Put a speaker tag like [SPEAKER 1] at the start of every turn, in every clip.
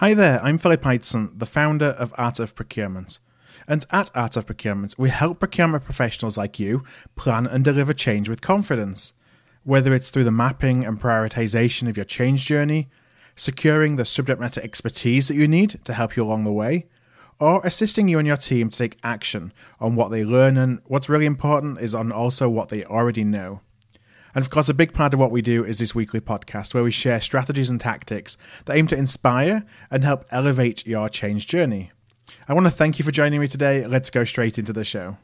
[SPEAKER 1] Hi there, I'm Philip Ideson, the founder of Art of Procurement. And at Art of Procurement, we help procurement professionals like you plan and deliver change with confidence. Whether it's through the mapping and prioritization of your change journey, securing the subject matter expertise that you need to help you along the way, or assisting you and your team to take action on what they learn and what's really important is on also what they already know. And of course, a big part of what we do is this weekly podcast where we share strategies and tactics that aim to inspire and help elevate your change journey. I want to thank you for joining me today. Let's go straight into the show.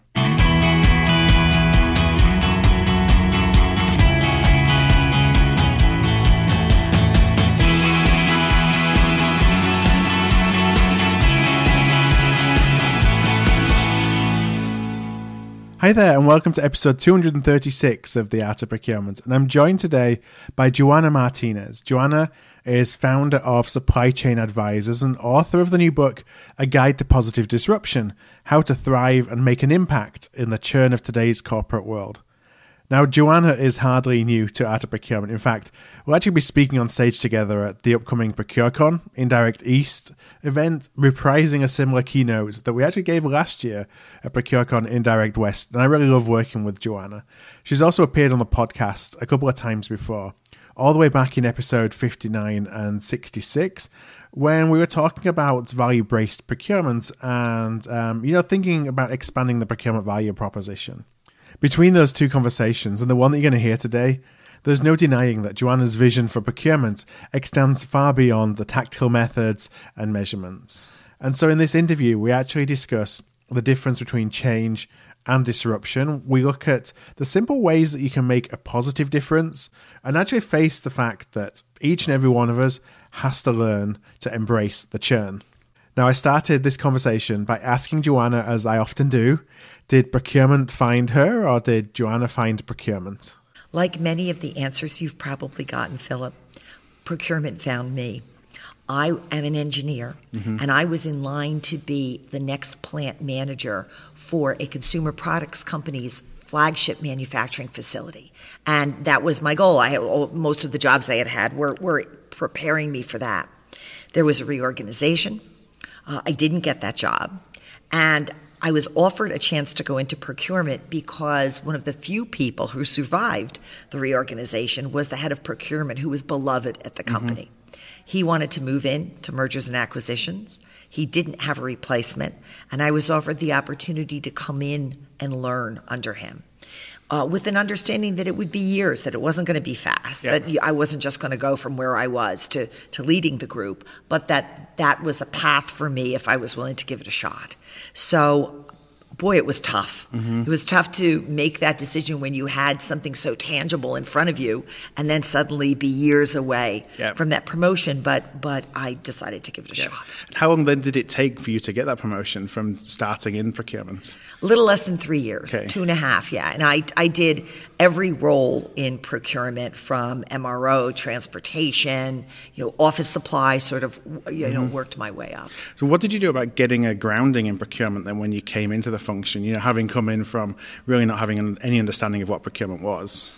[SPEAKER 1] Hi there, and welcome to episode 236 of The Art of Procurement. And I'm joined today by Joanna Martinez. Joanna is founder of Supply Chain Advisors and author of the new book, A Guide to Positive Disruption How to Thrive and Make an Impact in the Churn of Today's Corporate World. Now, Joanna is hardly new to art of procurement. In fact, we'll actually be speaking on stage together at the upcoming ProcureCon Indirect East event, reprising a similar keynote that we actually gave last year at ProcureCon Indirect West. And I really love working with Joanna. She's also appeared on the podcast a couple of times before, all the way back in episode 59 and 66 when we were talking about value based procurement and um, you know thinking about expanding the procurement value proposition between those two conversations and the one that you're going to hear today, there's no denying that Joanna's vision for procurement extends far beyond the tactical methods and measurements. And so in this interview, we actually discuss the difference between change and disruption. We look at the simple ways that you can make a positive difference and actually face the fact that each and every one of us has to learn to embrace the churn. Now, I started this conversation by asking Joanna, as I often do, did procurement find her or did Joanna find procurement?
[SPEAKER 2] Like many of the answers you've probably gotten, Philip, procurement found me. I am an engineer, mm-hmm. and I was in line to be the next plant manager for a consumer products company's flagship manufacturing facility. And that was my goal. I had, most of the jobs I had had were, were preparing me for that. There was a reorganization. Uh, I didn't get that job. And I was offered a chance to go into procurement because one of the few people who survived the reorganization was the head of procurement who was beloved at the mm-hmm. company. Mm-hmm. He wanted to move in to mergers and acquisitions. He didn't have a replacement, and I was offered the opportunity to come in and learn under him uh, with an understanding that it would be years, that it wasn't going to be fast, that I wasn't just going to go from where I was to, to leading the group, but that that was a path for me if I was willing to give it a shot. So boy, it was tough. Mm-hmm. It was tough to make that decision when you had something so tangible in front of you, and then suddenly be years away from that promotion. But but I decided to give it a shot.
[SPEAKER 1] How long then did it take for you to get that promotion from starting in procurement?
[SPEAKER 2] A little less than three years, okay. two and a half, yeah. And I I did every role in procurement from MRO, transportation, you know, office supply, sort of you know, mm-hmm. worked my way up.
[SPEAKER 1] So what did you do about getting a grounding in procurement then when you came into the function, you know, having come in from really not having any understanding of what procurement was?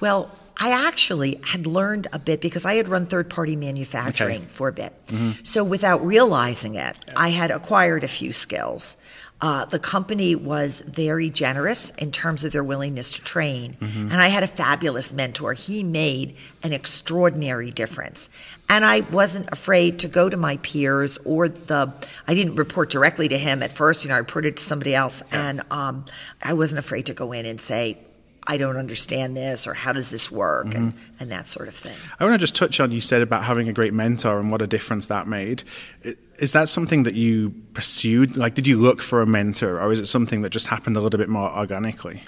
[SPEAKER 2] Well, I actually had learned a bit because I had run third party manufacturing okay. for a bit. Mm-hmm. So without realizing it, I had acquired a few skills. Uh, the company was very generous in terms of their willingness to train. Mm-hmm. And I had a fabulous mentor. He made an extraordinary difference. And I wasn't afraid to go to my peers or the, I didn't report directly to him at first, you know, I reported to somebody else. And um, I wasn't afraid to go in and say, I don't understand this or how does this work mm-hmm. and, and that sort of thing.
[SPEAKER 1] I want to just touch on you said about having a great mentor and what a difference that made. Is that something that you pursued? Like, did you look for a mentor or is it something that just happened a little bit more organically?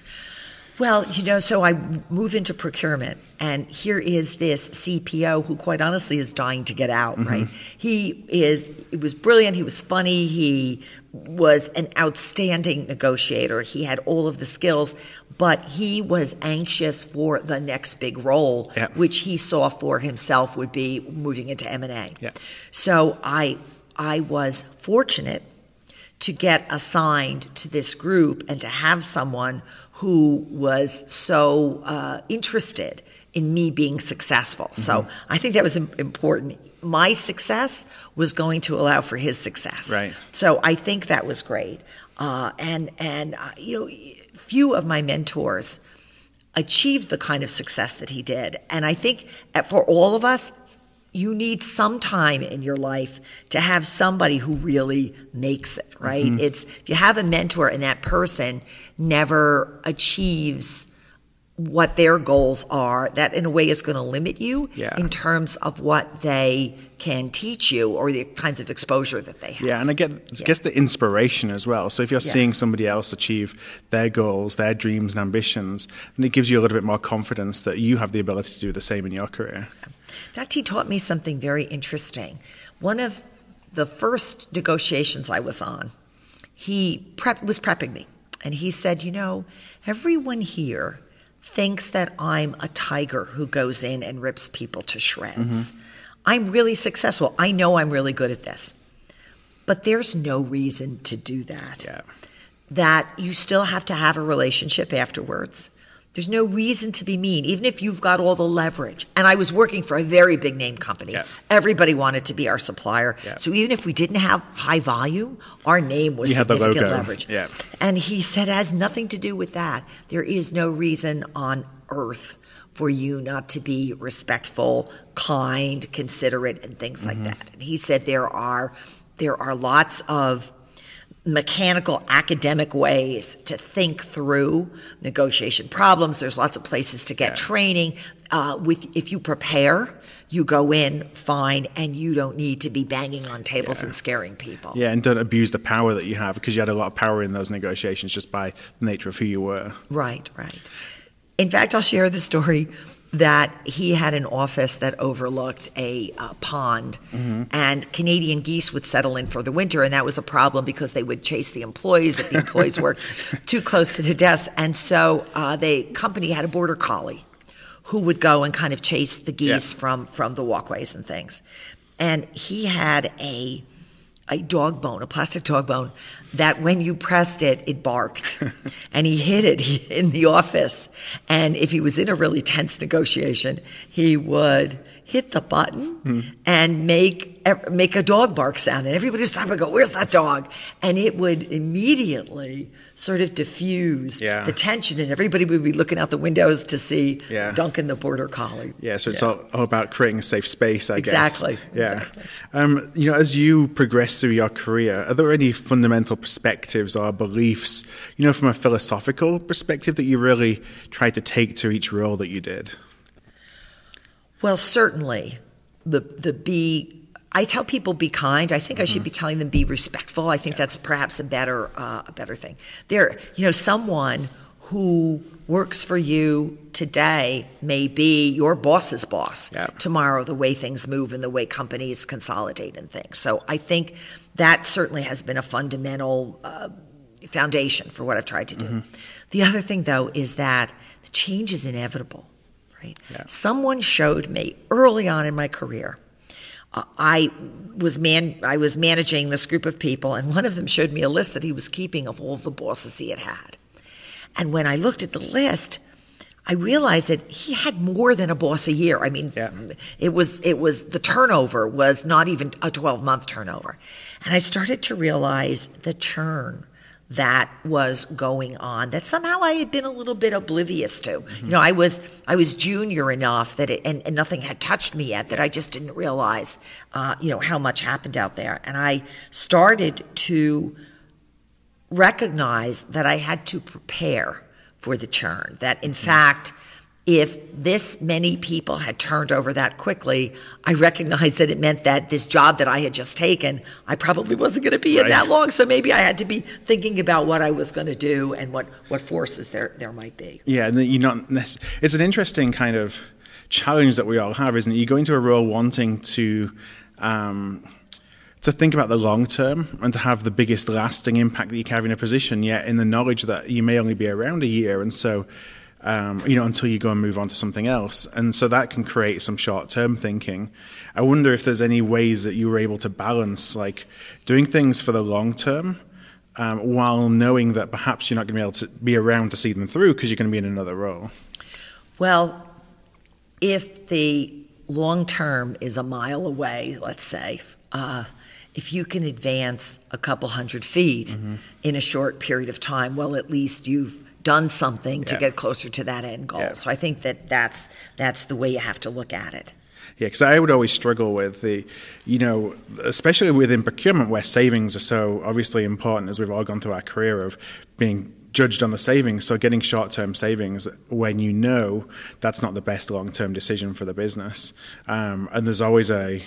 [SPEAKER 2] Well, you know, so I move into procurement, and here is this CPO who, quite honestly, is dying to get out. Mm-hmm. Right? He is. It was brilliant. He was funny. He was an outstanding negotiator. He had all of the skills, but he was anxious for the next big role, yeah. which he saw for himself would be moving into M and A. Yeah. So I, I was fortunate to get assigned to this group and to have someone who was so uh, interested in me being successful. So I think that was important. My success was going to allow for his success.
[SPEAKER 1] Right.
[SPEAKER 2] So I think that was great. Uh, and and uh, you know, few of my mentors achieved the kind of success that he did. And I think for all of us, you need some time in your life to have somebody who really makes it, right? Mm-hmm. It's if you have a mentor and that person never achieves what their goals are, that in a way is going to limit you
[SPEAKER 1] Yeah.
[SPEAKER 2] in terms of what they can teach you or the kinds of exposure that they have.
[SPEAKER 1] Yeah, and I get I guess the inspiration as well. So if you're
[SPEAKER 2] Yeah.
[SPEAKER 1] seeing somebody else achieve their goals, their dreams and ambitions, then it gives you a little bit more confidence that you have the ability to do the same in your career.
[SPEAKER 2] In fact, he taught me something very interesting. One of the first negotiations I was on, he prep, was prepping me. And he said, You know, everyone here thinks that I'm a tiger who goes in and rips people to shreds. Mm-hmm. I'm really successful. I know I'm really good at this. But there's no reason to do that
[SPEAKER 1] Yeah.
[SPEAKER 2] that you still have to have a relationship afterwards. There's no reason to be mean, even if you've got all the leverage. And I was working for a very big name company.
[SPEAKER 1] Yeah.
[SPEAKER 2] Everybody wanted to be our supplier.
[SPEAKER 1] Yeah.
[SPEAKER 2] So even if we didn't have high volume, our name was
[SPEAKER 1] You
[SPEAKER 2] significant leverage.
[SPEAKER 1] Yeah.
[SPEAKER 2] And he said it has nothing to do with that. There is no reason on earth for you not to be respectful, kind, considerate, and things
[SPEAKER 1] Mm-hmm.
[SPEAKER 2] like that. And he said there are there are lots of mechanical academic ways to think through negotiation problems. There's lots of places to get
[SPEAKER 1] Yeah.
[SPEAKER 2] training. Uh, with if you prepare, you go in fine, and you don't need to be banging on tables and scaring people.
[SPEAKER 1] Yeah, and don't abuse the power that you have because you had a lot of power in those negotiations just by the nature of who you were.
[SPEAKER 2] Right, right. In fact, I'll share the story that he had an office that overlooked a uh, pond, and Canadian geese would settle in for the winter, and that was a problem because they would chase the employees if the employees worked too close to the desk. And so uh, the company had a border collie who would go and kind of chase the geese
[SPEAKER 1] Yeah.
[SPEAKER 2] from from the walkways and things. And he had a a dog bone, a plastic dog bone, that when you pressed it, it barked. and he hid it in the office. And if he was in a really tense negotiation, he would hit the button and make make a dog bark sound. And everybody would stop and go, Where's that dog? And it would immediately sort of diffuse
[SPEAKER 1] Yeah.
[SPEAKER 2] the tension. And everybody would be looking out the windows to see
[SPEAKER 1] Yeah.
[SPEAKER 2] Duncan the border collie.
[SPEAKER 1] Yeah, so it's All, all about creating a safe space, I
[SPEAKER 2] Exactly,
[SPEAKER 1] guess. Yeah.
[SPEAKER 2] exactly.
[SPEAKER 1] Um, you know, as you progress through your career, are there any fundamental perspectives or beliefs, you know, from a philosophical perspective that you really tried to take to each role that you did?
[SPEAKER 2] Well, certainly, the the be. I tell people be kind. I think I should be telling them be respectful. I think that's perhaps a better uh, a better thing. There, you know, someone who works for you today may be your boss's boss
[SPEAKER 1] Yeah.
[SPEAKER 2] tomorrow. The way things move and the way companies consolidate and things. So I think that certainly has been a fundamental. Uh, foundation for what I've tried to do. The other thing, though, is that the change is inevitable, right?
[SPEAKER 1] Yeah.
[SPEAKER 2] Someone showed me early on in my career. Uh, I was man. I was managing this group of people, and one of them showed me a list that he was keeping of all the bosses he had had. And when I looked at the list, I realized that he had more than a boss a year. I mean,
[SPEAKER 1] Yeah.
[SPEAKER 2] it was it was the turnover was not even a 12 month turnover. And I started to realize the churn that was going on that somehow I had been a little bit oblivious to. You know, I was I was junior enough that it and, and nothing had touched me yet that I just didn't realize uh, you know how much happened out there. And I started to recognize that I had to prepare for the churn. That in fact, if this many people had turned over that quickly, I recognized that it meant that this job that I had just taken, I probably wasn't going to be in that long. So maybe I had to be thinking about what I was going to do and what, what forces there, there might be.
[SPEAKER 1] Yeah, and you're not. It's an interesting kind of challenge that we all have, isn't it? You go into a role wanting to. Um, to think about the long term and to have the biggest lasting impact that you can have in a position, yet in the knowledge that you may only be around a year, and so um, you know until you go and move on to something else, and so that can create some short term thinking. I wonder if there's any ways that you were able to balance like doing things for the long term. Um, while knowing that perhaps you're not going to be able to be around to see them through because you're going to be in another role.
[SPEAKER 2] Well, if the long term is a mile away, let's say, uh, if you can advance a couple hundred feet mm-hmm. in a short period of time, well, at least you've done something yeah. to get closer to that end goal. Yeah. So I think that that's that's the way you have to look at it.
[SPEAKER 1] Yeah, because I would always struggle with the, you know, especially within procurement where savings are so obviously important as we've all gone through our career of being judged on the savings. So getting short term savings when you know that's not the best long term decision for the business. Um, and there's always a,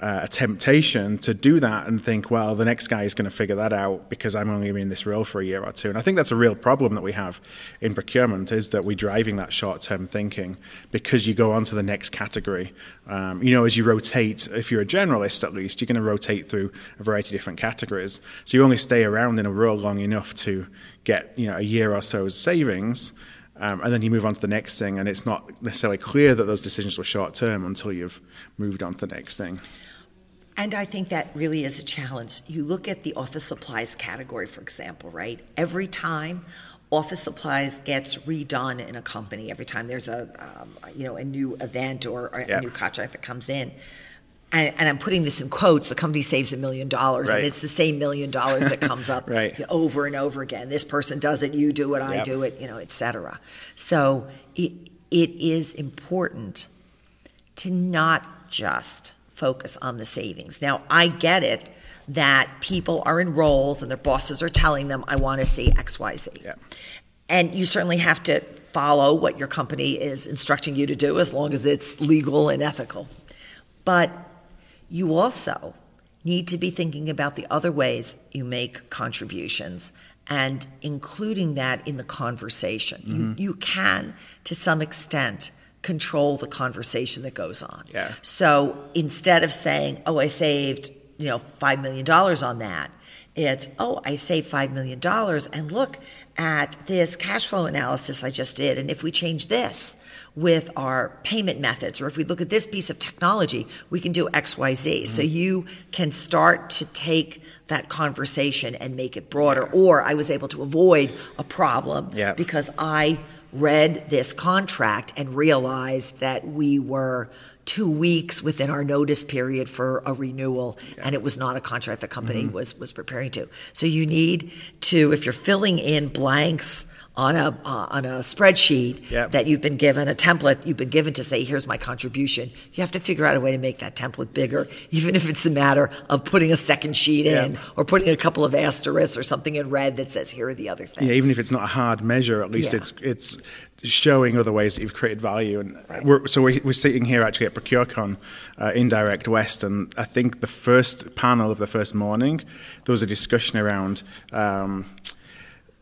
[SPEAKER 1] uh, a temptation to do that and think, well, the next guy is going to figure that out because I'm only in this role for a year or two. And I think that's a real problem that we have in procurement is that we're driving that short-term thinking because you go on to the next category. Um, you know, as you rotate, if you're a generalist at least, you're going to rotate through a variety of different categories. So you only stay around in a role long enough to get, you know, a year or so's savings. Um, and then you move on to the next thing, and it's not necessarily clear that those decisions were short term until you've moved on to the next thing.
[SPEAKER 2] And I think that really is a challenge. You look at the office supplies category, for example, right? Every time office supplies gets redone in a company, every time there's a um, you know a new event or, or a new contract that comes in, and, and, I'm putting this in quotes, the company saves a million dollars, and it's the same million dollars that comes up
[SPEAKER 1] right.
[SPEAKER 2] over and over again. This person does it, you do it, I yep. do it, you know, etc. So it it is important to not just focus on the savings. Now, I get it that people are in roles and their bosses are telling them, I want to see XYZ.
[SPEAKER 1] Yeah.
[SPEAKER 2] And you certainly have to follow what your company is instructing you to do as long as it's legal and ethical. But you also need to be thinking about the other ways you make contributions and including that in the conversation. Mm-hmm. You, you can, to some extent, control the conversation that goes on.
[SPEAKER 1] Yeah.
[SPEAKER 2] So instead of saying, "Oh, I saved, you know, 5 million dollars on that." It's, "Oh, I saved 5 million dollars and look at this cash flow analysis I just did and if we change this with our payment methods or if we look at this piece of technology, we can do XYZ." Mm-hmm. So you can start to take that conversation and make it broader or I was able to avoid a problem
[SPEAKER 1] yeah.
[SPEAKER 2] because I read this contract and realized that we were two weeks within our notice period for a renewal yeah. and it was not a contract the company mm-hmm. was was preparing to so you need to if you're filling in blanks on a uh, on a spreadsheet
[SPEAKER 1] yep.
[SPEAKER 2] that you've been given a template you've been given to say here's my contribution you have to figure out a way to make that template bigger even if it's a matter of putting a second sheet in or putting a couple of asterisks or something in red that says here are the other things
[SPEAKER 1] yeah even if it's not a hard measure at least yeah. it's it's showing other ways that you've created value and
[SPEAKER 2] right.
[SPEAKER 1] we're, so we're, we're, sitting here actually at ProcureCon uh, Indirect West and I think the first panel of the first morning there was a discussion around um,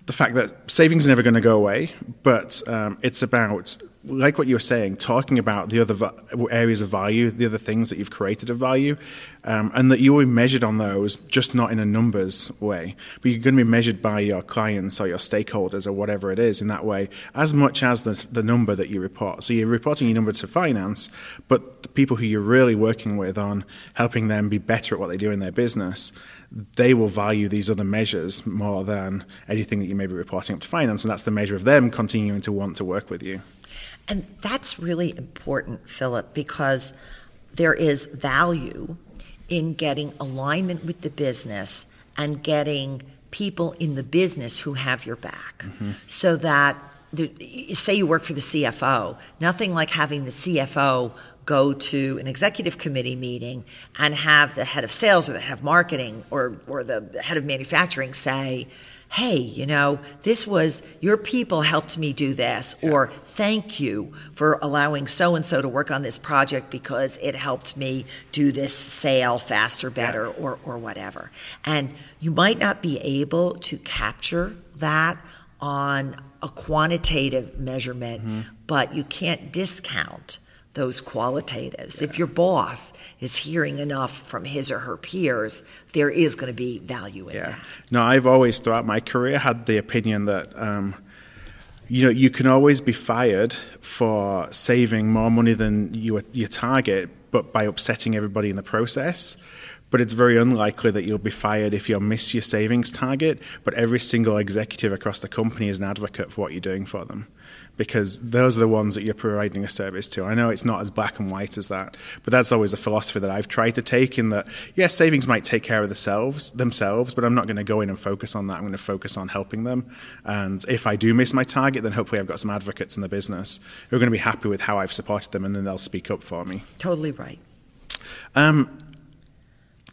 [SPEAKER 1] the fact that savings are never going to go away, but um, it's about, like what you were saying, talking about the other areas of value, the other things that you've created of value, um, and that you will be measured on those, just not in a numbers way. But you're going to be measured by your clients or your stakeholders or whatever it is in that way, as much as the, the number that you report. So you're reporting your number to finance, but the people who you're really working with on helping them be better at what they do in their business they will value these other measures more than anything that you may be reporting up to finance. And that's the measure of them continuing to want to work with you.
[SPEAKER 2] And that's really important, Philip, because there is value in getting alignment with the business and getting people in the business who have your back mm-hmm. so that say you work for the CFO, nothing like having the CFO go to an executive committee meeting and have the head of sales or the head of marketing or, or the head of manufacturing say, hey, you know, this was your people helped me do this, yeah. or thank you for allowing so and so to work on this project because it helped me do this sale faster, better, yeah. or, or whatever. And you might not be able to capture that on a quantitative measurement, mm-hmm. but you can't discount those qualitatives. Yeah. If your boss is hearing enough from his or her peers, there is going to be value in
[SPEAKER 1] yeah.
[SPEAKER 2] that.
[SPEAKER 1] No, I've always throughout my career had the opinion that um, you know you can always be fired for saving more money than you you target, but by upsetting everybody in the process. but it's very unlikely that you'll be fired if you miss your savings target. But every single executive across the company is an advocate for what you're doing for them because those are the ones that you're providing a service to. I know it's not as black and white as that, but that's always a philosophy that I've tried to take in that, yes, savings might take care of themselves, themselves but I'm not going to go in and focus on that. I'm going to focus on helping them. And if I do miss my target, then hopefully I've got some advocates in the business who are going to be happy with how I've supported them and then they'll speak up for me.
[SPEAKER 2] Totally right.
[SPEAKER 1] Um,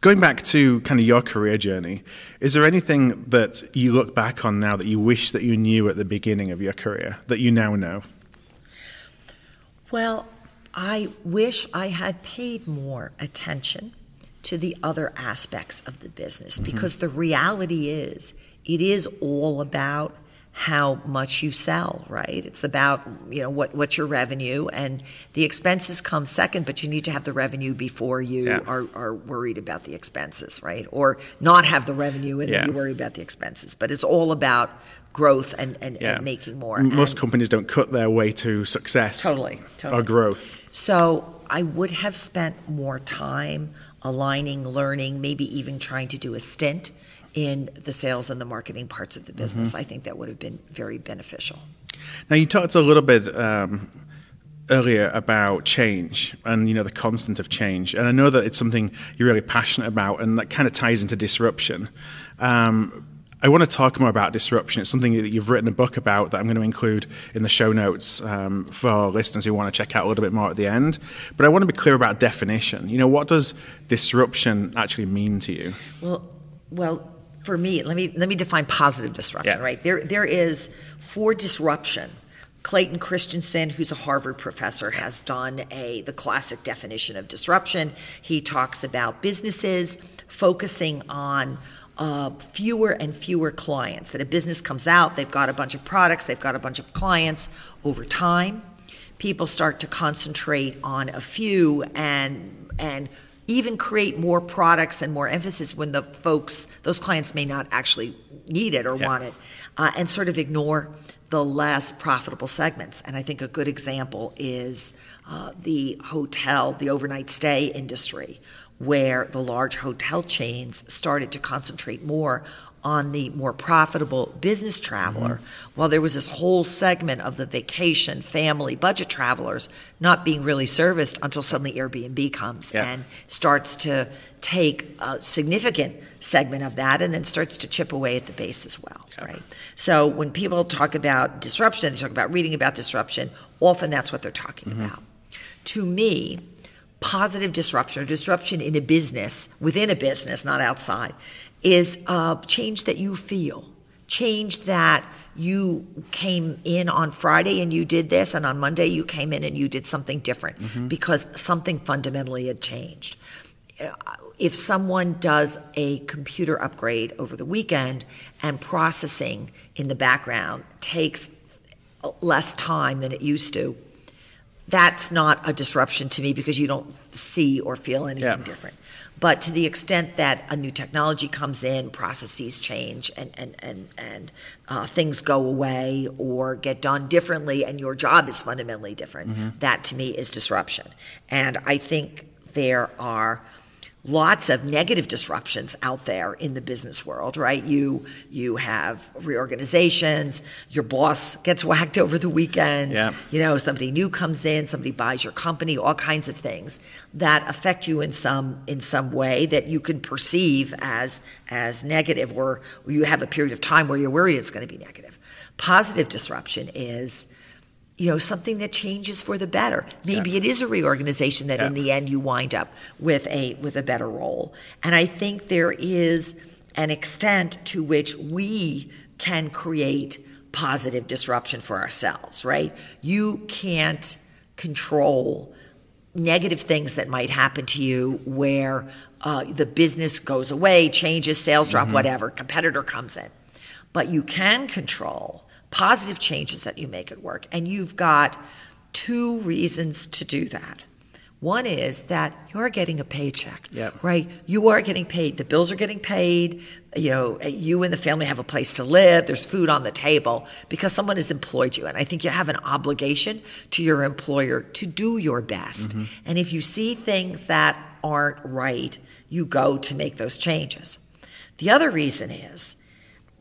[SPEAKER 1] Going back to kind of your career journey, is there anything that you look back on now that you wish that you knew at the beginning of your career that you now know?
[SPEAKER 2] Well, I wish I had paid more attention to the other aspects of the business mm-hmm. because the reality is it is all about how much you sell, right? It's about, you know, what, what's your revenue and the expenses come second, but you need to have the revenue before you yeah. are, are worried about the expenses, right? Or not have the revenue and yeah. then you worry about the expenses. But it's all about growth and, and, yeah. and making more.
[SPEAKER 1] Most
[SPEAKER 2] and
[SPEAKER 1] companies don't cut their way to success
[SPEAKER 2] totally, totally.
[SPEAKER 1] or growth.
[SPEAKER 2] So I would have spent more time aligning, learning, maybe even trying to do a stint in the sales and the marketing parts of the business. Mm-hmm. I think that would have been very beneficial.
[SPEAKER 1] Now, you talked a little bit um, earlier about change and you know the constant of change, and I know that it's something you're really passionate about, and that kind of ties into disruption. Um, I want to talk more about disruption. It's something that you've written a book about that I'm going to include in the show notes um, for listeners who want to check out a little bit more at the end. But I want to be clear about definition. You know, what does disruption actually mean to you?
[SPEAKER 2] Well, well, for me, let me let me define positive disruption. Yeah. Right there, there is for disruption. Clayton Christensen, who's a Harvard professor, has done a the classic definition of disruption. He talks about businesses focusing on uh, fewer and fewer clients. That a business comes out, they've got a bunch of products, they've got a bunch of clients. Over time, people start to concentrate on a few and and even create more products and more emphasis when the folks, those clients may not actually need it or yeah. want it, uh, and sort of ignore the less profitable segments. And I think a good example is uh, the hotel, the overnight stay industry, where the large hotel chains started to concentrate more on the more profitable business traveler, mm-hmm. while there was this whole segment of the vacation, family, budget travelers not being really serviced until suddenly Airbnb comes yeah. and starts to take a significant segment of that and then starts to chip away at the base as well, yeah. right? So when people talk about disruption, they talk about reading about disruption, often that's what they're talking mm-hmm. about. To me, positive disruption or disruption in a business, within a business, not outside, is a change that you feel, change that you came in on Friday and you did this, and on Monday you came in and you did something different mm-hmm. because something fundamentally had changed. If someone does a computer upgrade over the weekend and processing in the background takes less time than it used to, that's not a disruption to me because you don't see or feel anything yeah. different. But to the extent that a new technology comes in, processes change, and and and and uh, things go away or get done differently, and your job is fundamentally different, mm-hmm. that to me is disruption. And I think there are lots of negative disruptions out there in the business world right you you have reorganizations your boss gets whacked over the weekend yeah. you know somebody new comes in somebody buys your company all kinds of things that affect you in some in some way that you can perceive as as negative or you have a period of time where you're worried it's going to be negative positive disruption is you know something that changes for the better maybe yeah. it is a reorganization that yeah. in the end you wind up with a with a better role and i think there is an extent to which we can create positive disruption for ourselves right you can't control negative things that might happen to you where uh, the business goes away changes sales drop mm-hmm. whatever competitor comes in but you can control positive changes that you make at work. And you've got two reasons to do that. One is that you're getting a paycheck,
[SPEAKER 1] yep.
[SPEAKER 2] right? You are getting paid. The bills are getting paid. You know, you and the family have a place to live. There's food on the table because someone has employed you. And I think you have an obligation to your employer to do your best. Mm-hmm. And if you see things that aren't right, you go to make those changes. The other reason is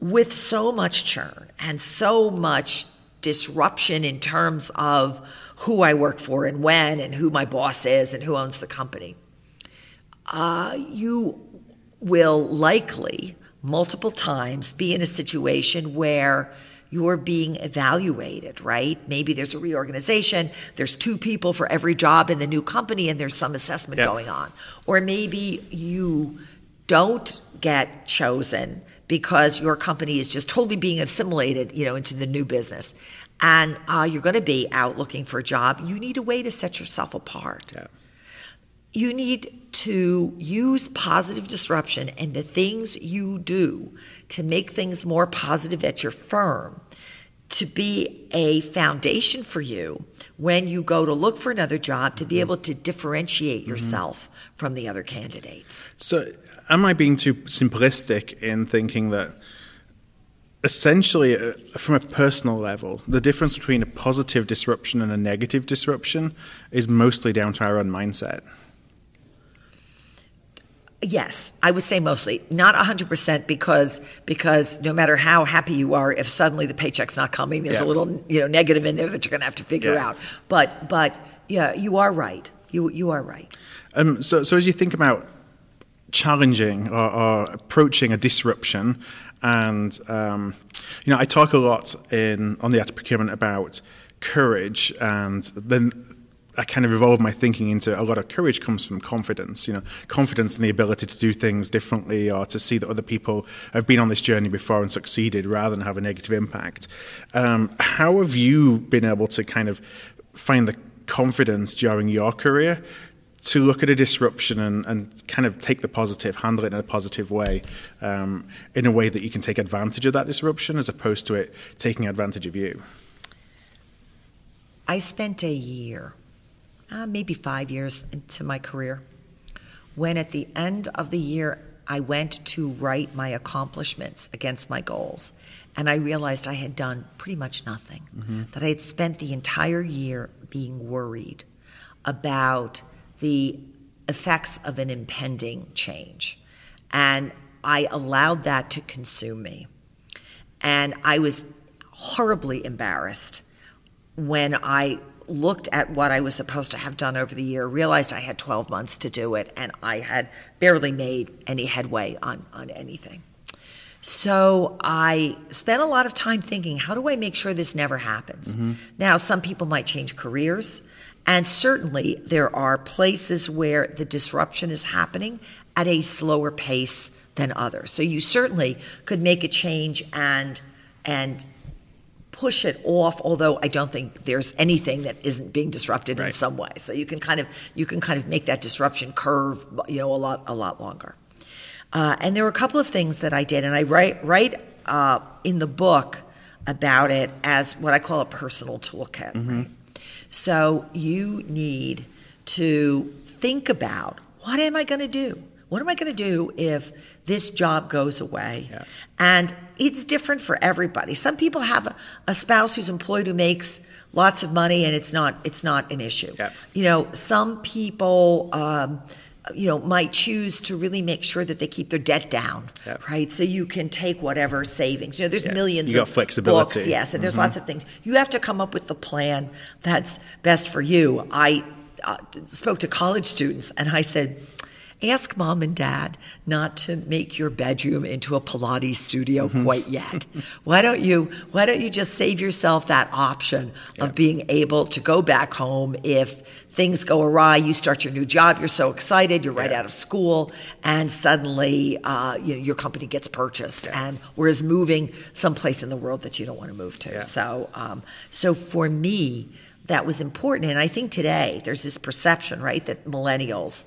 [SPEAKER 2] with so much churn and so much disruption in terms of who I work for and when and who my boss is and who owns the company, uh, you will likely multiple times be in a situation where you're being evaluated, right? Maybe there's a reorganization, there's two people for every job in the new company, and there's some assessment
[SPEAKER 1] Yep.
[SPEAKER 2] going on. Or maybe you don't get chosen because your company is just totally being assimilated, you know, into the new business. And uh, you're going to be out looking for a job. You need a way to set yourself apart
[SPEAKER 1] Yeah.
[SPEAKER 2] you need to use positive disruption and the things you do to make things more positive at your firm to be a foundation for you when you go to look for another job to be able to differentiate yourself from the other candidates.
[SPEAKER 1] So, am I being too simplistic in thinking that essentially, uh, from a personal level, the difference between a positive disruption and a negative disruption is mostly down to our own mindset?
[SPEAKER 2] Yes, I would say mostly, not 100% because because no matter how happy you are if suddenly the paycheck's not coming, there's
[SPEAKER 1] Yeah.
[SPEAKER 2] a little, you know, negative in there that you're going to have to figure
[SPEAKER 1] Yeah.
[SPEAKER 2] out. But but yeah, you are right. You you are right.
[SPEAKER 1] Um, so, so as you think about challenging or, or approaching a disruption, and um, you know, I talk a lot in on the art of procurement about courage, and then I kind of evolve my thinking into a lot of courage comes from confidence. You know, confidence in the ability to do things differently, or to see that other people have been on this journey before and succeeded, rather than have a negative impact. Um, how have you been able to kind of find the confidence during your career to look at a disruption and, and kind of take the positive, handle it in a positive way, um, in a way that you can take advantage of that disruption as opposed to it taking advantage of you.
[SPEAKER 2] I spent a year, uh, maybe five years into my career, when at the end of the year I went to write my accomplishments against my goals. And I realized I had done pretty much nothing, that I had spent the entire year being worried about the effects of an impending change. And I allowed that to consume me. And I was horribly embarrassed when I looked at what I was supposed to have done over the year, realized I had 12 months to do it, and I had barely made any headway on, on anything. So I spent a lot of time thinking, how do I make sure this never happens? Mm-hmm. Now, some people might change careers, and certainly there are places where the disruption is happening at a slower pace than others. So you certainly could make a change and and push it off although i don't think there's anything that isn't being disrupted in some way so you can kind of you can kind of make that disruption curve you know a lot a lot longer uh, and there were a couple of things that i did and i write write uh, in the book about it as what i call a personal toolkit right? So you need to think about what am i going to do what am i going to do if this job goes away
[SPEAKER 1] Yeah.
[SPEAKER 2] and it's different for everybody. Some people have a, a spouse who's employed who makes lots of money and it's not it's not an issue.
[SPEAKER 1] Yeah.
[SPEAKER 2] You know, some people um, you know might choose to really make sure that they keep their debt down,
[SPEAKER 1] Yeah.
[SPEAKER 2] right? So you can take whatever savings. You know, there's
[SPEAKER 1] Yeah.
[SPEAKER 2] millions
[SPEAKER 1] You
[SPEAKER 2] of
[SPEAKER 1] got flexibility.
[SPEAKER 2] books, yes, and there's lots of things. You have to come up with the plan that's best for you. I uh, spoke to college students and I said ask mom and dad not to make your bedroom into a Pilates studio quite yet. why don't you why don't you just save yourself that option of being able to go back home if things go awry, you start your new job, you're so excited, you're right
[SPEAKER 1] Yeah.
[SPEAKER 2] out of school, and suddenly uh, you know, your company gets purchased, and whereas moving someplace in the world that you don't want to move to.
[SPEAKER 1] Yeah.
[SPEAKER 2] So, um, so for me, that was important, and I think today there's this perception, right, that millennials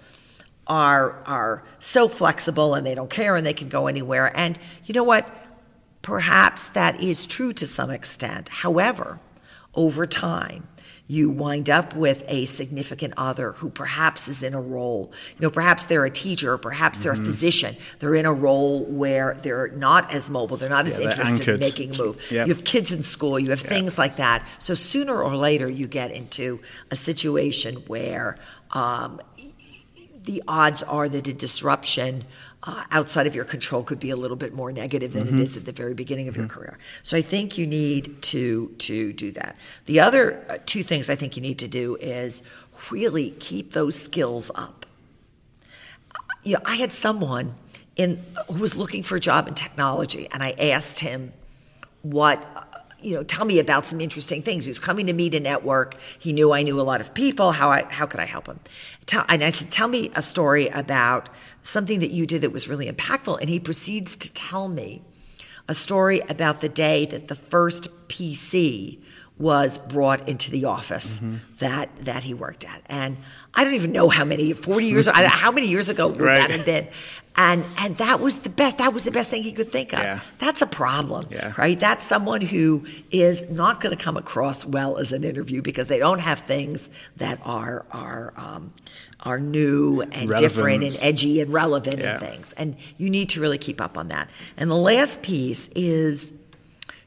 [SPEAKER 2] are are so flexible and they don't care and they can go anywhere. And you know what? Perhaps that is true to some extent. However, over time, you wind up with a significant other who perhaps is in a role, you know, perhaps they're a teacher, or perhaps they're a physician. They're in a role where they're not as mobile, they're not as
[SPEAKER 1] Yeah, they're
[SPEAKER 2] interested in making a move.
[SPEAKER 1] Yep.
[SPEAKER 2] You have kids in school, you have things like that. So sooner or later, you get into a situation where um, the odds are that a disruption uh, outside of your control could be a little bit more negative than
[SPEAKER 1] Mm-hmm.
[SPEAKER 2] it is at the very beginning of your career. So I think you need to to do that. The other uh, two things I think you need to do is really keep those skills up. You know, I had someone in who was looking for a job in technology, and I asked him what uh, you know tell me about some interesting things. He was coming to meet a network. He knew i knew a lot of people. How i how could i help him? Tell, and i said tell me a story about something that you did that was really impactful. And he proceeds to tell me a story about the day that the first pc was brought into the office that that he worked at and i don't even know how many 40 years I- how many years ago would
[SPEAKER 1] Right.
[SPEAKER 2] that have been and and that was the best that was the best thing he could think of
[SPEAKER 1] Yeah.
[SPEAKER 2] that's a problem
[SPEAKER 1] Yeah.
[SPEAKER 2] right that's someone who is not going to come across well as an interview because they don't have things that are are um, are new and different and edgy and relevant
[SPEAKER 1] Yeah.
[SPEAKER 2] and things and you need to really keep up on that and the last piece is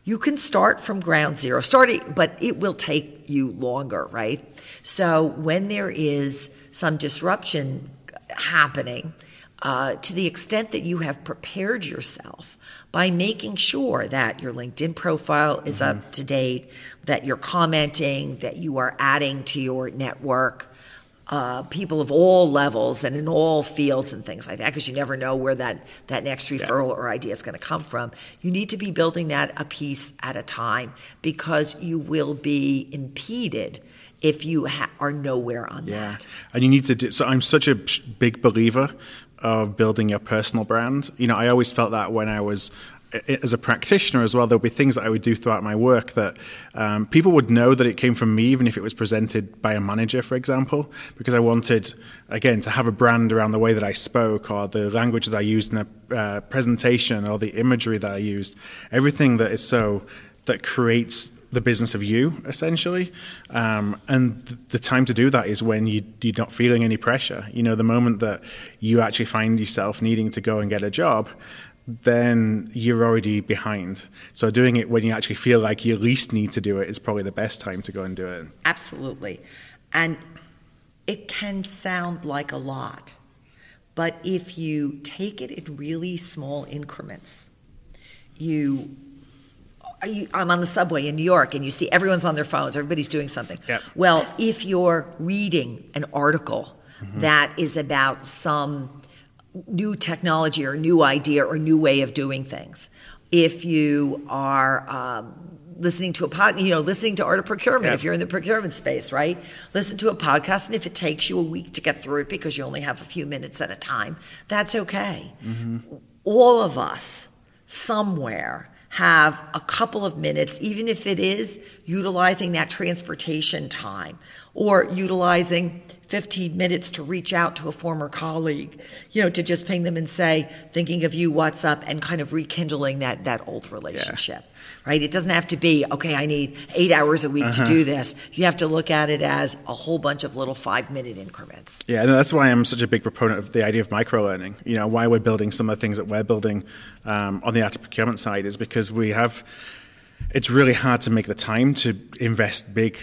[SPEAKER 2] you can start from ground zero starting but it will take you longer right? So when there is some disruption happening uh, to the extent that you have prepared yourself by making sure that your linkedin profile is up to date that you're commenting that you are adding to your network uh, people of all levels and in all fields and things like that, because you never know where that, that next referral or idea is going to come from. You need to be building that a piece at a time because you will be impeded if you ha- are nowhere on
[SPEAKER 1] Yeah,
[SPEAKER 2] that.
[SPEAKER 1] and you need to do. So I'm such a big believer of building your personal brand. You know, I always felt that when I was as a practitioner as well. There'll be things that I would do throughout my work that um, people would know that it came from me, even if it was presented by a manager, for example, because I wanted again to have a brand around the way that I spoke or the language that I used in a uh, presentation or the imagery that I used. Everything that is so that creates the business of you essentially um, and th- the time to do that is when you, you're not feeling any pressure you know the moment that you actually find yourself needing to go and get a job then you're already behind so doing it when you actually feel like you least need to do it is probably the best time to go and do it
[SPEAKER 2] Absolutely. And it can sound like a lot, but if you take it in really small increments, you. I'm on the subway in New York and you see everyone's on their phones, everybody's doing something.
[SPEAKER 1] Yep.
[SPEAKER 2] Well, if you're reading an article mm-hmm. that is about some new technology or new idea or new way of doing things, if you are um, listening to a pod, you know, listening to art of procurement, if you're in the procurement space, right? Listen to a podcast, and if it takes you a week to get through it because you only have a few minutes at a time, that's okay. All of us somewhere have a couple of minutes, even if it is utilizing that transportation time or utilizing 15 minutes to reach out to a former colleague, you know, to just ping them and say, thinking of you, what's up, and kind of rekindling that, that old relationship, right? It doesn't have to be, okay, I need eight hours a week to do this. You have to look at it as a whole bunch of little five minute increments.
[SPEAKER 1] Yeah, and that's why I'm such a big proponent of the idea of micro learning. You know, why we're building some of the things that we're building um, on the of procurement side is because we have. It's really hard to make the time to invest big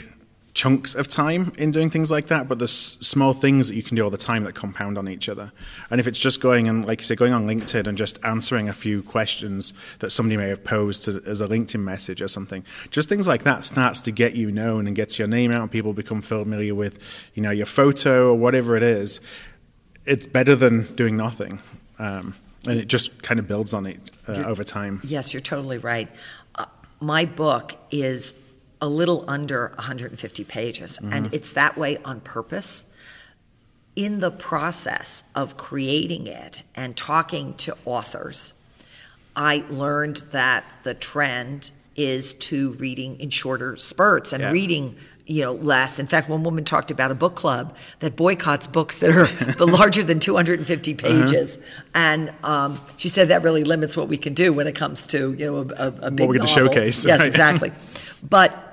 [SPEAKER 1] chunks of time in doing things like that, but there's small things that you can do all the time that compound on each other. And if it's just going and, like you say, going on LinkedIn and just answering a few questions that somebody may have posed to, as a LinkedIn message or something, just things like that starts to get you known and gets your name out, and people become familiar with, you know, your photo or whatever it is. It's better than doing nothing, um, and it just kind of builds on it uh, over time.
[SPEAKER 2] Yes, you're totally right. Uh, my book is a little under 150 pages, and it's that way on purpose. In the process of creating it and talking to authors, I learned that the trend is to reading in shorter spurts and
[SPEAKER 1] Yeah.
[SPEAKER 2] reading you know less. In fact one woman talked about a book club that boycotts books that are the larger than 250 pages. And um, she said that really limits what we can do when it comes to you know a, a, a big
[SPEAKER 1] we're gonna showcase,
[SPEAKER 2] yes
[SPEAKER 1] right.
[SPEAKER 2] exactly. But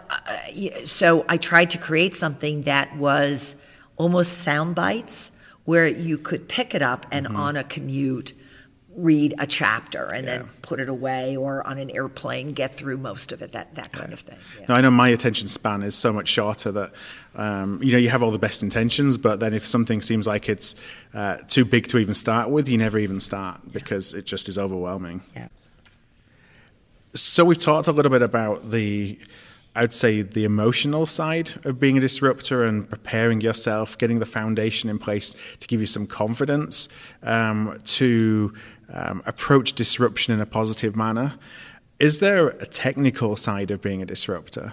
[SPEAKER 2] so i tried to create something that was almost sound bites where you could pick it up and
[SPEAKER 1] Mm-hmm.
[SPEAKER 2] on a commute read a chapter and
[SPEAKER 1] Yeah.
[SPEAKER 2] then put it away or on an airplane get through most of it that that kind of thing yeah.
[SPEAKER 1] No, I know my attention span is so much shorter that um, you know you have all the best intentions, but then if something seems like it's uh, too big to even start with, you never even start because it just is overwhelming.
[SPEAKER 2] yeah.
[SPEAKER 1] So we've talked a little bit about the, I'd say the emotional side of being a disruptor and preparing yourself, getting the foundation in place to give you some confidence um, to um, approach disruption in a positive manner. Is there a technical side of being a disruptor?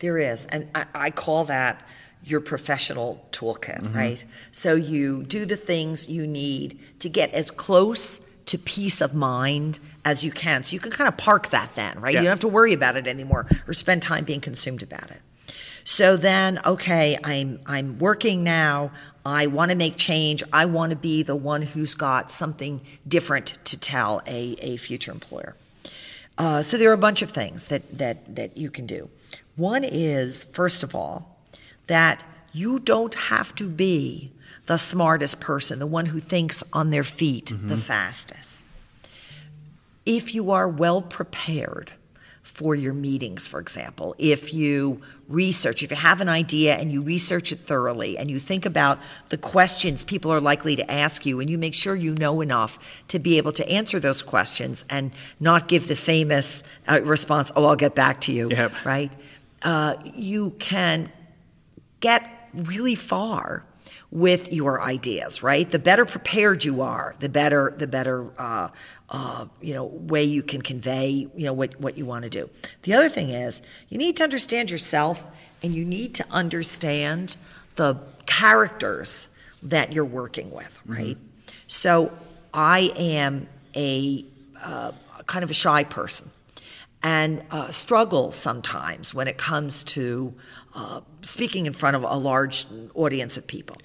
[SPEAKER 2] There is, and I, I call that your professional toolkit, right? So you do the things you need to get as close to peace of mind as you can. So you can kind of park that then, right?
[SPEAKER 1] Yeah.
[SPEAKER 2] You don't have to worry about it anymore or spend time being consumed about it. So then, okay, I'm I'm working now. I want to make change. I want to be the one who's got something different to tell a, a future employer. Uh, so there are a bunch of things that, that, that you can do. One is, first of all, that you don't have to be the smartest person, the one who thinks on their feet the fastest. If you are well prepared for your meetings, for example, if you research, if you have an idea and you research it thoroughly and you think about the questions people are likely to ask you and you make sure you know enough to be able to answer those questions and not give the famous uh, response, oh, I'll get back to you,
[SPEAKER 1] Yep.
[SPEAKER 2] right? Uh, you can get really far with your ideas, right? The better prepared you are, the better the better uh, uh, you know way you can convey you know what what you want to do. The other thing is you need to understand yourself, and you need to understand the characters that you're working with, right? So I am a uh, kind of a shy person and uh, struggle sometimes when it comes to uh, speaking in front of a large audience of people.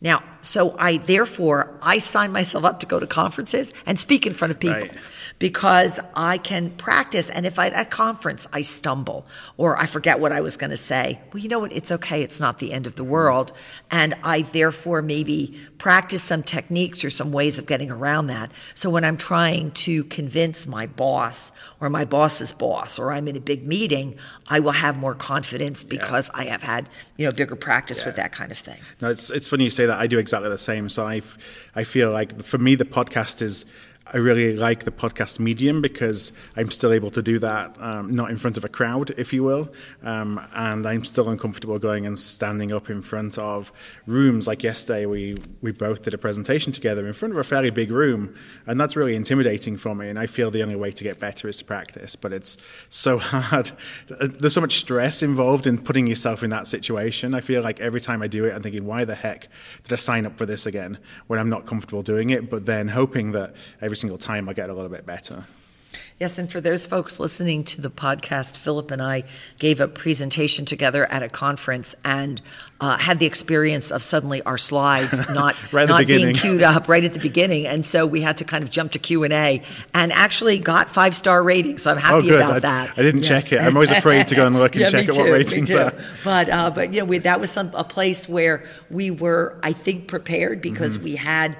[SPEAKER 2] Now, so I therefore I sign myself up to go to conferences and speak in front of people
[SPEAKER 1] Right.
[SPEAKER 2] because I can practice. And if I, at a conference I stumble or I forget what I was going to say, well, you know what? It's okay. It's not the end of the world. And I therefore maybe practice some techniques or some ways of getting around that. So when I'm trying to convince my boss or my boss's boss or I'm in a big meeting, I will have more confidence because I have had, you know, bigger practice with that kind of thing.
[SPEAKER 1] No, it's it's funny you say that. I do exactly the same. So I, I feel like for me the podcast is. I really like the podcast medium because I'm still able to do that, um, not in front of a crowd, if you will, um, and I'm still uncomfortable going and standing up in front of rooms. Like yesterday, we we both did a presentation together in front of a fairly big room, and that's really intimidating for me. And I feel the only way to get better is to practice, but it's so hard. There's so much stress involved in putting yourself in that situation. I feel like every time I do it, I'm thinking, why the heck did I sign up for this again when I'm not comfortable doing it? But then hoping that every single time I get a little bit better.
[SPEAKER 2] Yes, and for those folks listening to the podcast, Philip and I gave a presentation together at a conference and uh, had the experience of suddenly our slides not
[SPEAKER 1] Right
[SPEAKER 2] not being queued up right at the beginning, and so we had to kind of jump to Q and A, and actually got five star ratings. So I'm happy
[SPEAKER 1] Oh, good.
[SPEAKER 2] about
[SPEAKER 1] I-
[SPEAKER 2] that.
[SPEAKER 1] I didn't check it. I'm always afraid to go and look and
[SPEAKER 2] Yeah,
[SPEAKER 1] check at what ratings are.
[SPEAKER 2] But uh, but you know, we, that was some a place where we were, I think, prepared because
[SPEAKER 1] Mm-hmm.
[SPEAKER 2] we had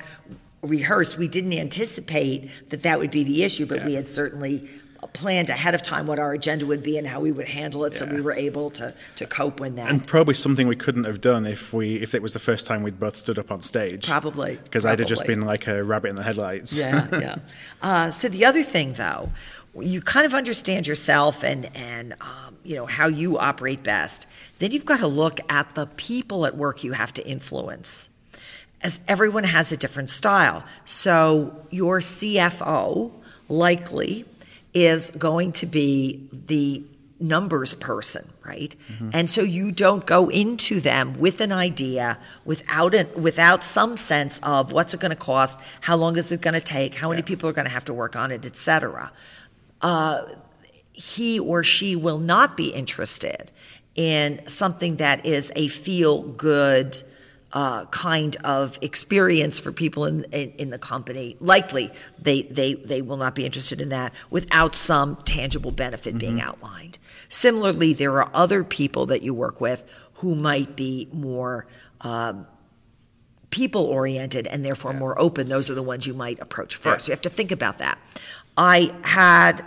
[SPEAKER 2] rehearsed. We didn't anticipate that that would be the issue, but we had certainly planned ahead of time what our agenda would be and how we would handle it, so we were able to to cope with that.
[SPEAKER 1] And probably something we couldn't have done if we if it was the first time we'd both stood up on stage.
[SPEAKER 2] Probably,
[SPEAKER 1] because I'd have just been like a rabbit in the headlights.
[SPEAKER 2] yeah, yeah. Uh, so the other thing, though, you kind of understand yourself and and um, you know how you operate best. Then you've got to look at the people at work you have to influence. As everyone has a different style, so your CFO likely is going to be the numbers person, right? And so you don't go into them with an idea without an, without some sense of what's it going to cost, how long is it going to take, how many people are going to have to work on it, etc. Uh, he or she will not be interested in something that is a feel good uh, kind of experience for people in, in in the company. Likely, they they they will not be interested in that without some tangible benefit being outlined. Similarly, there are other people that you work with who might be more. Um, people oriented and therefore more open, those are the ones you might approach first. You have to think about that. I had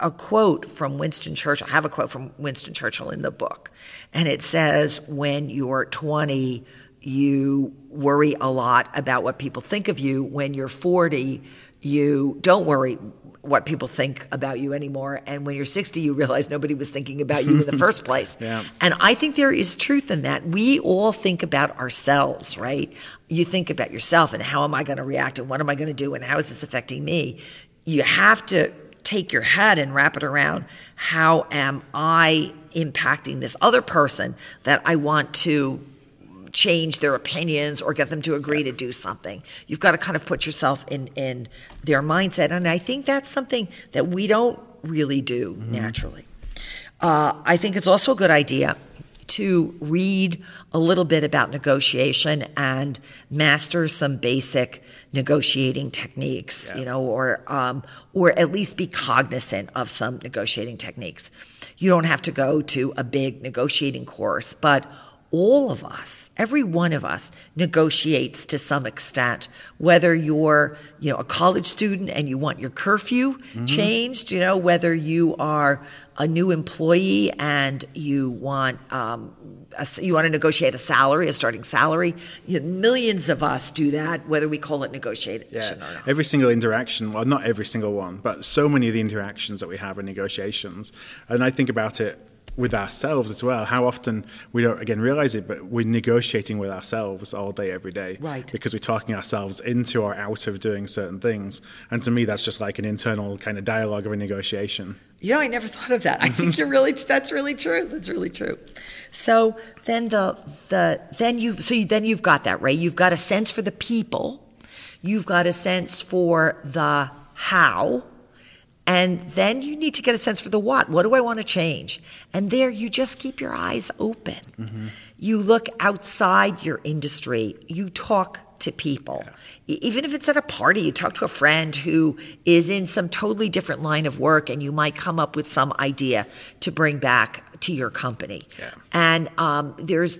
[SPEAKER 2] a quote from Winston Churchill. I have a quote from Winston Churchill in the book, and it says, "When you're 20, you worry a lot about what people think of you. When you're 40, you don't worry what people think about you anymore. And when you're 60, you realize nobody was thinking about you in the first place.
[SPEAKER 1] Yeah.
[SPEAKER 2] And I think there is truth in that. We all think about ourselves, right? You think about yourself and how am I going to react and what am I going to do and how is this affecting me? You have to take your head and wrap it around how am I impacting this other person that I want to change their opinions or get them to agree to do something. You've got to kind of put yourself in in their mindset, and I think that's something that we don't really do
[SPEAKER 1] Mm-hmm.
[SPEAKER 2] naturally. Uh, I think it's also a good idea to read a little bit about negotiation and master some basic negotiating techniques, you know, or um, or at least be cognizant of some negotiating techniques. You don't have to go to a big negotiating course, but all of us, every one of us negotiates to some extent, whether you're, you know, a college student and you want your curfew changed, you know, whether you are a new employee and you want, um, a, you want to negotiate a salary, a starting salary. You know, millions of us do that, whether we call it negotiation
[SPEAKER 1] Yeah.
[SPEAKER 2] or not.
[SPEAKER 1] Every single interaction, well, not every single one, but so many of the interactions that we have are negotiations. And I think about it with ourselves as well. How often we don't, again, realize it, but we're negotiating with ourselves all day, every day.
[SPEAKER 2] Right.
[SPEAKER 1] Because we're talking ourselves into or out of doing certain things. And to me, that's just like an internal kind of dialogue of a negotiation.
[SPEAKER 2] You know, I never thought of that. I think you're really that's really true. That's really true. So then the the then you so you, then you've got that right. You've got a sense for the people. You've got a sense for the how. And then you need to get a sense for the what. What do I want to change? And there you just keep your eyes open. Mm-hmm. You look outside your industry. You talk to people. E- Even if it's at a party, you talk to a friend who is in some totally different line of work and you might come up with some idea to bring back to your company.
[SPEAKER 1] Yeah.
[SPEAKER 2] And um, there's,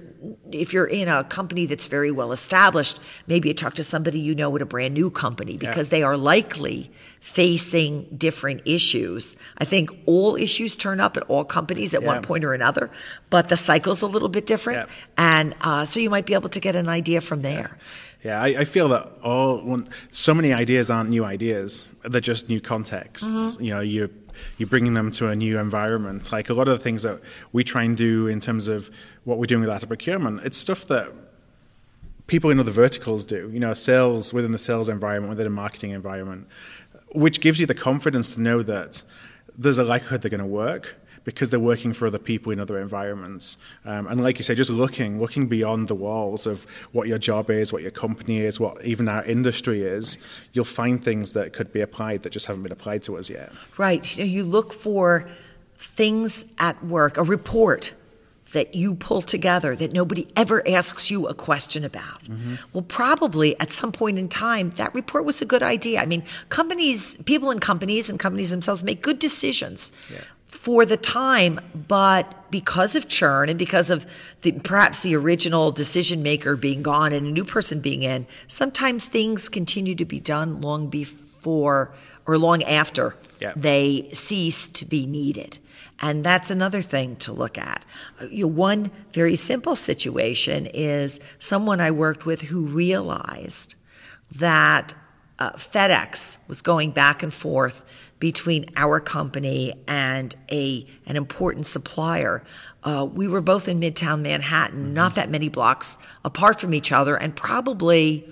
[SPEAKER 2] if you're in a company that's very well established, maybe you talk to somebody you know at a brand new company because they are likely facing different issues. I think all issues turn up at all companies at
[SPEAKER 1] Yeah.
[SPEAKER 2] one point or another, but the cycle's a little bit different.
[SPEAKER 1] Yeah.
[SPEAKER 2] And uh, so you might be able to get an idea from there.
[SPEAKER 1] Yeah, I, I feel that all when, so many ideas aren't new ideas; they're just new contexts. Mm-hmm. You know, you you're bringing them to a new environment. Like a lot of the things that we try and do in terms of what we're doing with data procurement, it's stuff that people in other verticals do. You know, sales within the sales environment, within a marketing environment, which gives you the confidence to know that there's a likelihood they're going to work because they're working for other people in other environments. Um, and like you say, just looking, looking beyond the walls of what your job is, what your company is, what even our industry is, you'll find things that could be applied that just haven't been applied to us yet.
[SPEAKER 2] Right. You, know, you look for things at work, a report that you pull together that nobody ever asks you a question about. Well, probably at some point in time, that report was a good idea. I mean, companies, people in companies and companies themselves make good decisions. For the time, but because of churn and because of the, perhaps the original decision maker being gone and a new person being in, sometimes things continue to be done long before or long after
[SPEAKER 1] Yeah.
[SPEAKER 2] they cease to be needed. And that's another thing to look at. You know, one very simple situation is someone I worked with who realized that uh, FedEx was going back and forth between our company and a an important supplier. Uh, we were both in Midtown Manhattan, not that many blocks apart from each other, and probably.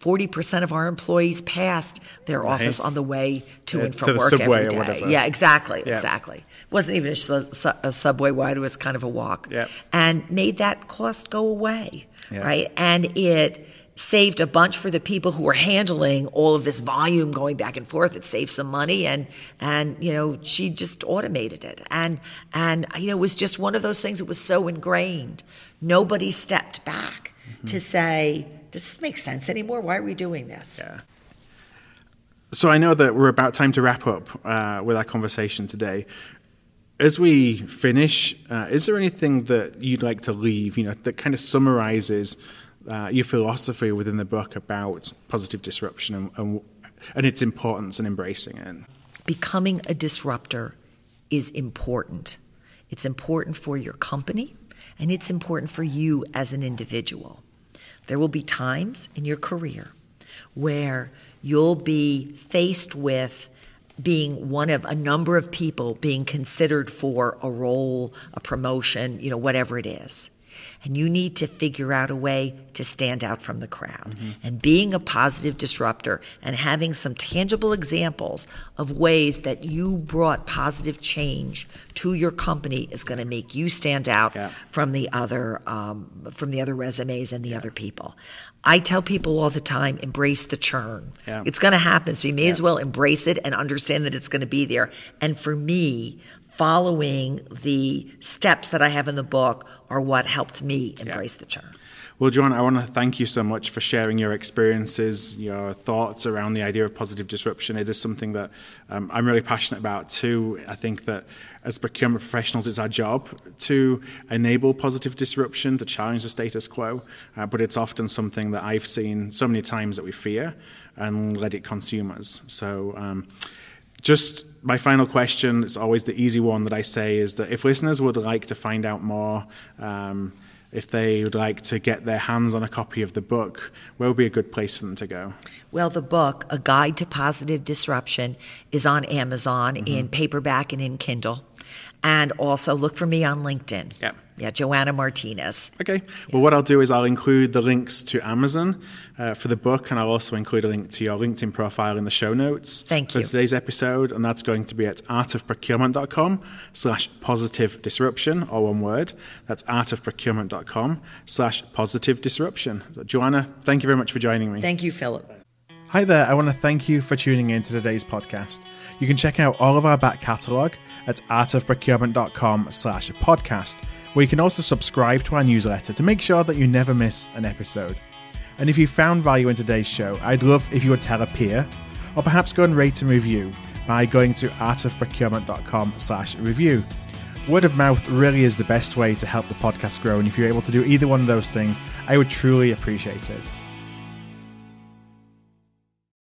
[SPEAKER 2] 40% of our employees passed their office on the way to
[SPEAKER 1] Yeah,
[SPEAKER 2] and from
[SPEAKER 1] to the
[SPEAKER 2] work
[SPEAKER 1] subway
[SPEAKER 2] every
[SPEAKER 1] or whatever.
[SPEAKER 2] Yeah, exactly,
[SPEAKER 1] Yeah.
[SPEAKER 2] exactly. It wasn't even a, su- su- a subway wide, it was kind of a walk.
[SPEAKER 1] Yeah.
[SPEAKER 2] And made that cost go away, right? And it saved a bunch for the people who were handling all of this volume going back and forth. It saved some money and, and, you know, she just automated it. And, and, you know, it was just one of those things that was so ingrained. Nobody stepped back
[SPEAKER 1] Mm-hmm.
[SPEAKER 2] to say, does this make sense anymore? Why are we doing this?
[SPEAKER 1] Yeah. So I know that we're about time to wrap up uh, with our conversation today. As we finish, uh, is there anything that you'd like to leave, you know, that kind of summarizes uh, your philosophy within the book about positive disruption and, and, and its importance and embracing it.
[SPEAKER 2] Becoming a disruptor is important. It's important for your company and it's important for you as an individual. There will be times in your career where you'll be faced with being one of a number of people being considered for a role, a promotion, you know, whatever it is and you need to figure out a way to stand out from the crowd. Mm-hmm. And being a positive disruptor and having some tangible examples of ways that you brought positive change to your company is going to make you stand out yeah. from the other um, from the other resumes and the yeah. other people. I tell people all the time, embrace the churn. Yeah. It's going to happen, so you may as well embrace it and understand that it's going to be there. And for me, following the steps that I have in the book are what helped me embrace yeah. the churn.
[SPEAKER 1] Well, John, I want to thank you so much for sharing your experiences, your thoughts around the idea of positive disruption. It is something that um, I'm really passionate about too. I think that as procurement professionals, it's our job to enable positive disruption, to challenge the status quo. Uh, but it's often something that I've seen so many times that we fear and let it consume us. So, um, just my final question it's always the easy one that I say is that if listeners would like to find out more, um, if they would like to get their hands on a copy of the book, where would be a good place for them to go?
[SPEAKER 2] Well, the book, A Guide to Positive Disruption, is on Amazon mm-hmm. in paperback and in Kindle. And also look for me on LinkedIn.
[SPEAKER 1] Yeah.
[SPEAKER 2] Yeah, Joanna Martinez.
[SPEAKER 1] Okay. Well, what I'll do is I'll include the links to Amazon uh, for the book, and I'll also include a link to your LinkedIn profile in the show notes
[SPEAKER 2] Thank
[SPEAKER 1] for
[SPEAKER 2] you.
[SPEAKER 1] today's episode, and that's going to be at artofprocurement.com slash positive disruption, or one word. That's artofprocurement.com slash positive disruption. Joanna, thank you very much for joining me.
[SPEAKER 2] Thank you, Philip.
[SPEAKER 1] Hi there. I want to thank you for tuning in to today's podcast. You can check out all of our back catalogue at artofprocurement.com slash podcast where you can also subscribe to our newsletter to make sure that you never miss an episode. And if you found value in today's show, I'd love if you would tell a peer, or perhaps go and rate and review by going to artofprocurement.com slash review. Word of mouth really is the best way to help the podcast grow, and if you're able to do either one of those things, I would truly appreciate it.